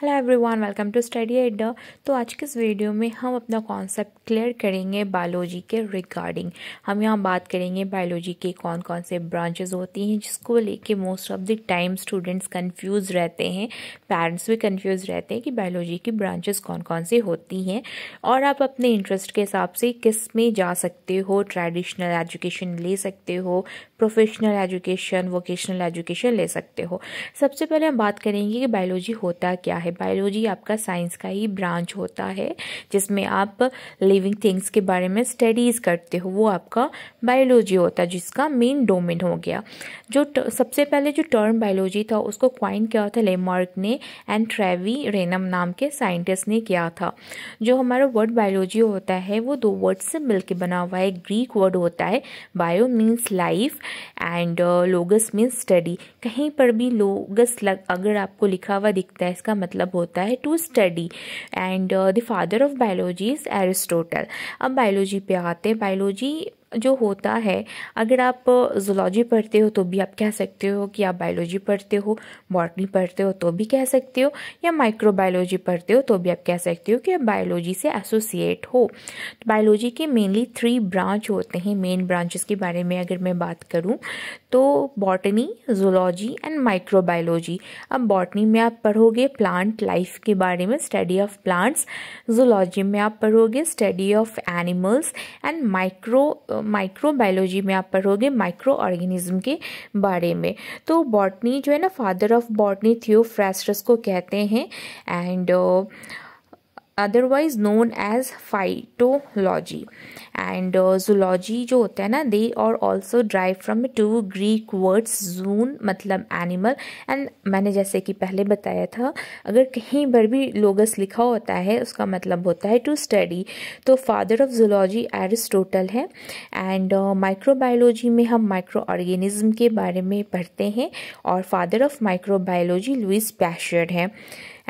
Hello everyone welcome to Study Ed तो आज के इस वीडियो में हम अपना कॉन्सेप्ट क्लियर करेंगे बायोलॉजी के रिगार्डिंग हम यहाँ बात करेंगे बायोलॉजी के कौन कौन से ब्रांचेस होती हैं जिसको लेके most of the time students confuse रहते हैं पेरेंट्स भी कंफ्यूज रहते हैं कि बायोलॉजी की ब्रांचेस कौन कौन सी होती हैं। और आप अपने इंटरेस्ट के हिसाब से किसमें जा सकते हो ट्रेडिशनल एजुकेशन ले सकते हो प्रोफेशनल एजुकेशन वोकेशनल एजुकेशन ले सकते हो। सबसे पहले हम बात करेंगे कि बायोलॉजी होता क्या है। बायोलॉजी आपका साइंस का ही ब्रांच होता है, जिसमें आप लिविंग थिंग्स के बारे में स्टडीज़ करते हो। वो आपका बायोलॉजी होता है, जिसका मेन डोमेन हो गया। जो सबसे पहले जो टर्म बायोलॉजी था, उसको क्वाइन किया था लेमार्क ने एंड ट्रेवी रेनम नाम के साइंटिस्ट ने किया था। जो हमारा वर्ड बायोलॉजी होता है, वो दो वर्ड से मिलकर बना हुआ है। ग्रीक वर्ड होता है bio means life and logos means study कहीं पर भी लोगस लग, अगर आपको लिखा हुआ दिखता है, इसका मतलब होता है to study and the father of biology is Aristotle अब बायोलॉजी पे आते हैं। बायोलॉजी जो होता है, अगर आप जोलॉजी पढ़ते हो तो भी आप कह सकते हो कि आप बायोलॉजी पढ़ते हो बॉटनी पढ़ते हो तो भी कह सकते हो, या माइक्रोबायोलॉजी पढ़ते हो तो भी आप कह सकते हो कि आप बायोलॉजी से एसोसिएट हो। तो बायोलॉजी के मेनली थ्री ब्रांच होते हैं मेन ब्रांचेस के बारे में अगर मैं बात करूँ तो बॉटनी जोलॉजी एंड माइक्रोबायोलॉजी अब बॉटनी में आप पढ़ोगे प्लांट लाइफ के बारे में स्टडी ऑफ़ प्लांट्स जोलॉजी में आप पढ़ोगे study of animals and micro microbiology में आप पढ़ोगे माइक्रो ऑर्गेनिज्म के बारे में। तो बॉटनी जो है ना, फादर ऑफ़ बॉटनी थियोफ्रेस्टस को कहते हैं। And otherwise known as phytology and zoology जो होता है ना they are also drive from two Greek words zoon मतलब एनिमल एंड मैंने जैसे कि पहले बताया था, अगर कहीं पर भी लोगस लिखा होता है, उसका मतलब होता है टू स्टडी तो फादर ऑफ़ जूलॉजी एरिस्टोटल है. एंड माइक्रोबायोलॉजी में हम माइक्रो ऑर्गेनिज्म के बारे में पढ़ते हैं. और father of microbiology Louis Pasteur है.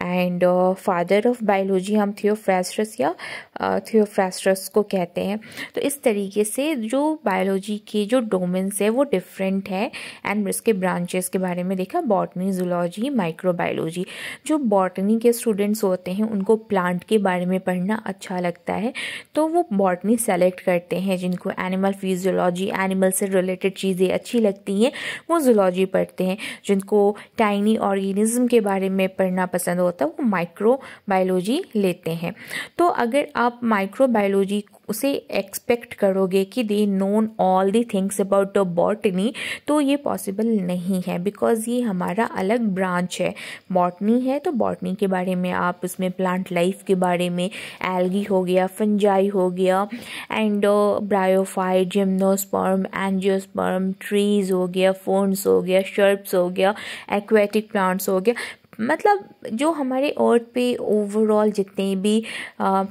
एंड फादर ऑफ़ बायोलॉजी हम थियोफ्रेस्ट्रस या थियोफ्रेस्ट्रस uh, को कहते हैं। तो इस तरीके से जो बायोलॉजी के जो डोमेन्स है वो डिफरेंट है। एंड इसके ब्रांचेस के बारे में देखा बॉटनी जूलॉजी माइक्रोबायोलॉजी जो बॉटनी के स्टूडेंट्स होते हैं उनको प्लांट के बारे में पढ़ना अच्छा लगता है। तो वो बॉटनी सेलेक्ट करते हैं जिनको एनिमल फिजियोलॉजी एनिमल से रिलेटेड चीज़ें अच्छी लगती हैं वो जूलॉजी पढ़ते हैं। जिनको टाइनी ऑर्गेनिज्म के बारे में पढ़ना पसंद होता है, वो माइक्रो बायोलॉजी लेते हैं। तो अगर आप माइक्रो बायोलॉजी उसे एक्सपेक्ट करोगे कि they known all the things about the botany तो ये पॉसिबल नहीं है बिकॉज़ ये हमारा अलग ब्रांच है। बॉटनी है तो बॉटनी के बारे में आप उसमें प्लांट लाइफ के बारे में एल्गी हो गया फंजाई हो गया and bryophyte gymnosperm angiosperm trees हो गया फोन्स हो गया शर्प्स हो गया एक्वेटिक प्लांट्स हो गया। मतलब जो हमारे अर्थ पे ओवरऑल जितने भी आ,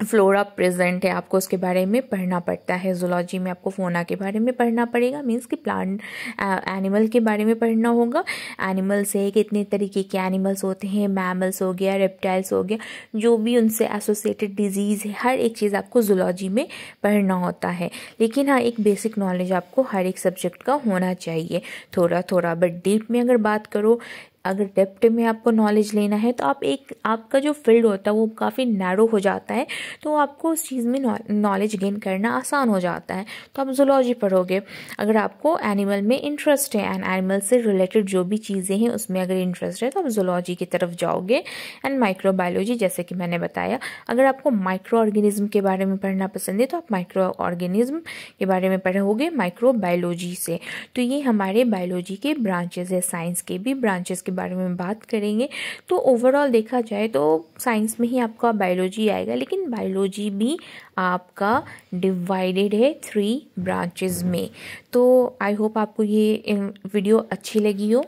फ्लोरा प्रेजेंट है आपको उसके बारे में पढ़ना पड़ता है। जोलॉजी में आपको फोना के बारे में पढ़ना पड़ेगा। मीन्स कि प्लांट एनिमल के बारे में पढ़ना होगा। एनिमल्स है कितने तरीके के एनिमल्स होते हैं। मैमल्स हो गया रेप्टाइल्स हो गया जो भी उनसे एसोसिएटेड डिज़ीज़ है हर एक चीज़ आपको जोलॉजी में पढ़ना होता है। लेकिन हाँ एक बेसिक नॉलेज आपको हर एक सब्जेक्ट का होना चाहिए। थोड़ा थोड़ा बट डीप में अगर बात करो अगर डेप्थ में आपको नॉलेज लेना है तो आप एक, आपका जो फ़ील्ड होता है, वो काफ़ी नैरो हो जाता है तो आपको उस चीज़ में नॉलेज गेन करना आसान हो जाता है। तो आप जोलॉजी पढ़ोगे। अगर आपको एनिमल में इंटरेस्ट है एंड एनिमल से रिलेटेड जो भी चीज़ें हैं, उसमें अगर इंटरेस्ट है तो आप जोलॉजी की तरफ़ जाओगे। एंड माइक्रोबायोलॉजी जैसे कि मैंने बताया। अगर आपको माइक्रो ऑर्गेनिज्म के बारे में पढ़ना पसंद है तो आप माइक्रो ऑर्गेनिज्म के बारे में पढ़ोगे माइक्रोबायोलॉजी से। तो ये हमारे बायोलॉजी के ब्रांचेज है साइंस के भी ब्रांचेस के बारे में बात करेंगे। तो ओवरऑल देखा जाए तो साइंस में ही आपका बायोलॉजी आएगा, लेकिन बायोलॉजी भी आपका डिवाइडेड है थ्री ब्रांचेज में। तो आई होप आपको ये वीडियो अच्छी लगी हो।